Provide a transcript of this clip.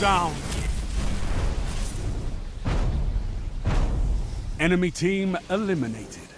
down. Enemy team eliminated.